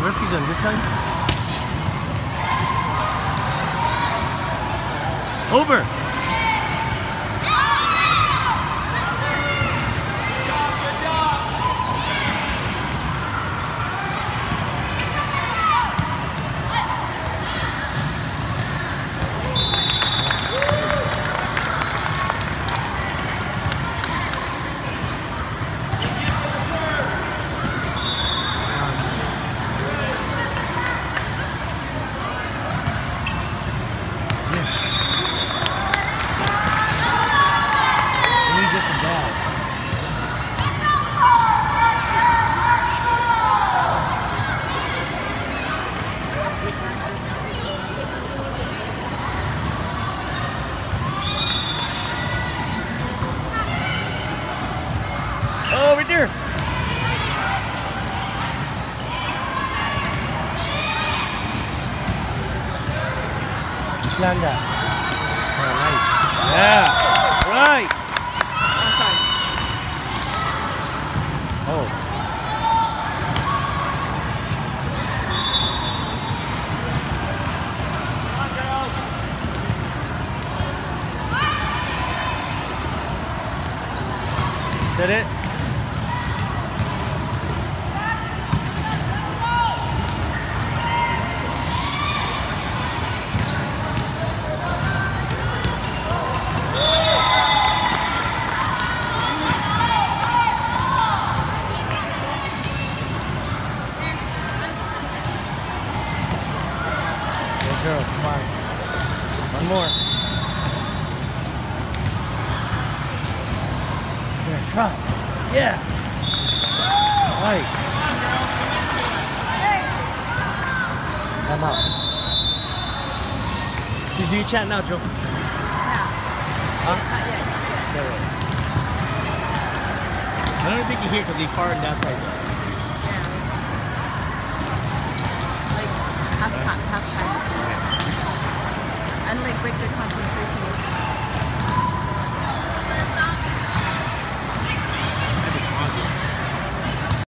Who's on this side? Over. Right there. Just land that. Oh, nice. Yeah. Right. Oh, sorry. Oh. It. Sir. Come on. One more. There, drop. Yeah. Right. Come up. Do, do you chat now, Joe? No. Huh? Not yet. Not yet. Yeah, right. I don't think you hear because they far on that